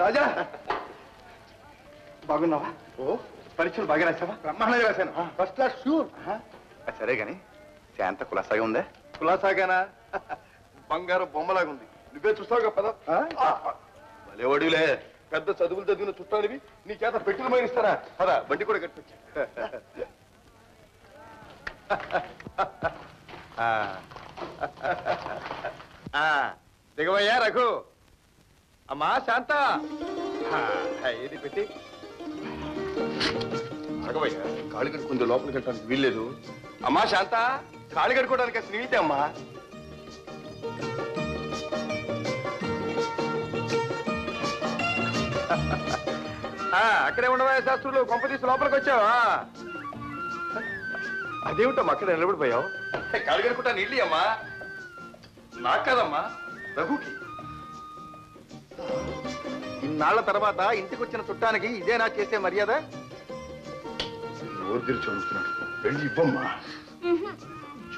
రాజా. బాగున్నావా? ఓ. పరీక్షలు బాగా రాసావా బ్రహ్మాండంగా రాశాను. ఫస్ట్ క్లాస్ షూర్ సరే గాని శాంత కులాసాగా ఉందా? కులాసాగానా? బంగారం బొమ్మలాగా ఉంది. నువ్వే చూస్తావుగా పద. భలేవాడిలే పెద్ద చదువులు చదివిన చుట్టానివి నీ చేత పెట్టిన మైనిస్తారా పద బండి కూడా కట్టించు దిగవయ్యా రఘు. అమ్మా శాంత. ఏది పెట్టి? రఘవయ్య కాళ్ళు కడుక్కుంది లోపలికి వెళ్ళడానికి వీల్లేదు. అమ్మా శాంత కాళ్ళు కడుక్కోవడానికి నీతే అమ్మా. అక్కడే ఉండవా శాస్త్రులు? కొంప తీసి లోపలికి వచ్చావా? అదేమిటమ్మా అక్కడ నిలబడిపోయావు? కాళ్ళు కడుక్కుంటా నీళ్ళు అమ్మా నాకు కదమ్మా రఘుకి. ఇన్నాళ్ళ తర్వాత ఇంటికి వచ్చిన చుట్టానికి ఇదేనా చేసే మర్యాద? నోరు తెరిచి అడుగుతున్నాడు. వెళ్ళి ఇవ్వమ్మా.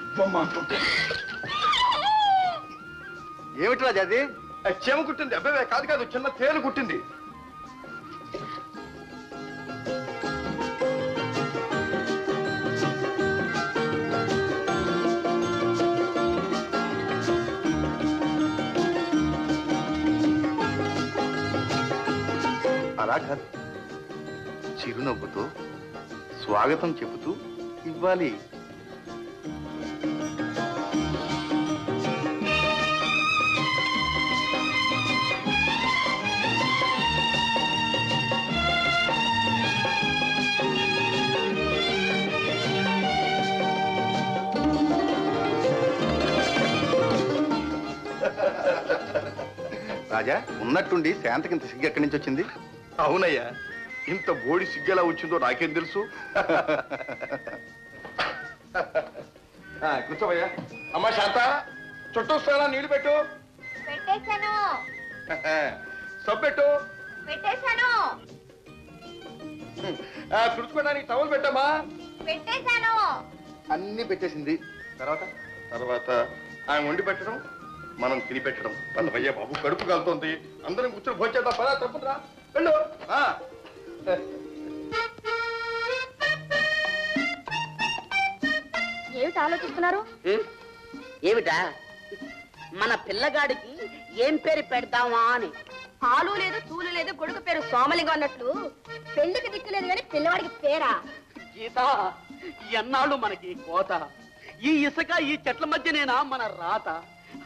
ఇవ్వమ్మా అంటుంటే. ఏమిటి రాజా అది చెమ కుట్టింది. అబ్బాయి కాదు కాదు చిన్న తేలు కుట్టింది. అలా చిరునవ్వుతో స్వాగతం చెబుతూ ఇవ్వాలి. రాజా ఉన్నట్టుండి శాంతకి ఇంత సిగ్గు ఎక్కడి నుంచి వచ్చింది? అవునయ్యా. ఇంత బోడి సిగ్గు ఎలా వచ్చిందో నాకేం తెలుసు? ఆ, కూర్చోవయ్యా. అమ్మా శాంత చుట్టూ వస్తానా నీళ్ళు పెట్టు. పెట్టేశాను. సబ్బెట్టు పెట్టేశాను. ఆ, తుడుచుకోవడానికి టవల్ పెట్టమ్మా. పెట్టేశాను. అన్ని పెట్టేసింది. తర్వాత? తర్వాత ఆయన వండి పెట్టడం మనం తిని పెట్టడం పల్లవయ్య బాబు కడుపు కాలుతోంది. అందరం కూర్చొని భోజేద్దాం పదా తప్పురా వెళ్ళు. ఆ. ఏమిటి ఆలోచిస్తున్నారు? ఏమిటా? మన పిల్లగాడికి ఏం పేరు పెడదామా అని. పాలు లేదు తూలు లేదు కొడుకు పేరు సోమలింగం అన్నట్లు. పెళ్ళికి దిక్కులేదు కానీ పిల్లవాడికి పేరా? గీత ఎన్నాళ్ళు మనకి ఈ కోత? ఈ ఇసుక ఈ చెట్ల మధ్యనేనా మన రాత?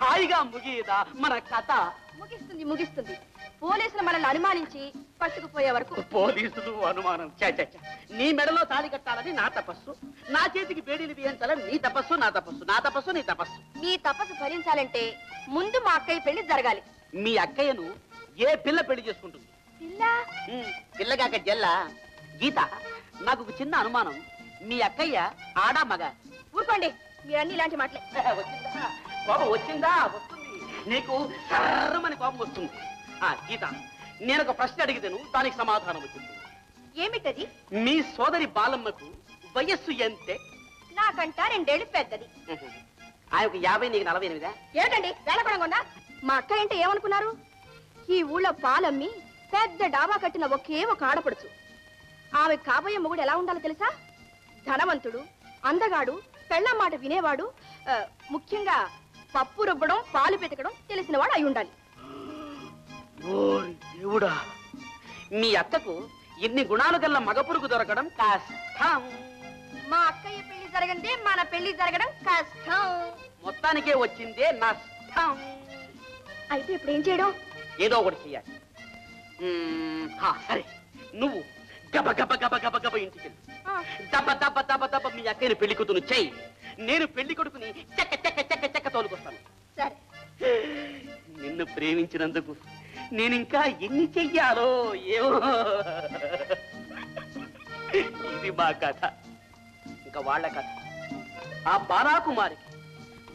హాయిగా ముగియదా మన కథ? ముగిస్తుంది ముగిస్తుంది. పోలీసులు మనల్ని అనుమానించి పట్టుకుపోయే వరకు. పోలీసులు అనుమానం. ఛ. నీ మెడలో తాళి కట్టాలని నా తపస్సు. నా చేతికి బేడీలు బిగించాలని నీ తపస్సు నా తపస్సు నా తపస్సు నీ తపస్సు. మీ తపస్సు ఫలించాలంటే ముందు మా అక్కయ్య పెళ్ళి జరగాలి. మీ అక్కయ్యను ఏ పిల్ల పెళ్ళి చేసుకుంటుంది? పిల్ల? ఉమ్, పిల్లగాక జల్ల. గీత నాకు ఒక చిన్న అనుమానం. మీ అక్కయ్య ఆడా మగ? ఊరుకోండి మీరన్నీ ఇలాంటి మాటలే. వచ్చిందా? కోపం వచ్చిందా? వస్తుంది నీకు సర్రమని కోపం వస్తుంది. ఆ గీత నేను ఒక ప్రశ్న అడిగితేను దానికి సమాధానం వచ్చింది ఏమిటది? మీ సోదరి బాలమ్మకు వయస్సు ఎంతే? నాకంట రెండేళ్ళు పెద్దది. ఆయనకు యాభై నీకు నలభై ఎనిమిదా? ఏమిటండి? వేళకొడంగా మా అక్క అంటే ఏమనుకున్నారు? ఈ ఊళ్ళో పాలమ్మి పెద్ద డాబా కట్టిన ఒకే ఒక ఆడపడుచు. ఆమె కాబోయే మొగుడు ఎలా ఉండాలో తెలుసా? ధనవంతుడు అందగాడు పెళ్ళం మాట వినేవాడు ముఖ్యంగా పప్పు రుబ్బడం పాలు పెతకడం తెలిసినవాడు అయి ఉండాలి దేవుడా. మీ అక్కకు ఇన్ని గుణాలు గల్ల మగపురుగు దొరకడం కష్టం. మా అక్కయ్య పెళ్ళి జరగందే మన పెళ్ళి జరగడం కష్టం. మొత్తానికే వచ్చిందే నష్టం. అయితే ఇప్పుడు ఏం చేయడం? ఏదో ఒకటి చెయ్యాలి. మ్మ్, హా, సరే. నువ్వు గబ గబ గబ గబ గబ ఇంటికి వెళ్ళు. ఆ, దబ దబ దబ దబ మీ అక్కని పెళ్ళి కూతురు చెయ్యి. నేను పెళ్ళి కొడుకుని చెక్క చెక్క చెక్క చెక్క తోలుకొస్తాను. సరే. నిన్ను ప్రేమించినందుకు నేను ఇంకా ఎన్ని చెయ్యాలో ఏమో. ఇది మా కథ. ఇంకా వాళ్ళ కథ. ఆ బాలాకుమారికి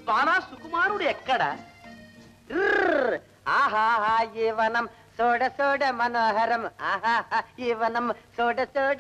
బాలా సుకుమారుడు ఎక్కడ? ఆహాహా ఈ వనం సోడ సోడ మనోహరం. ఆహాహా ఈ వనం సోడ సోడ